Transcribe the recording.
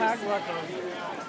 tag work.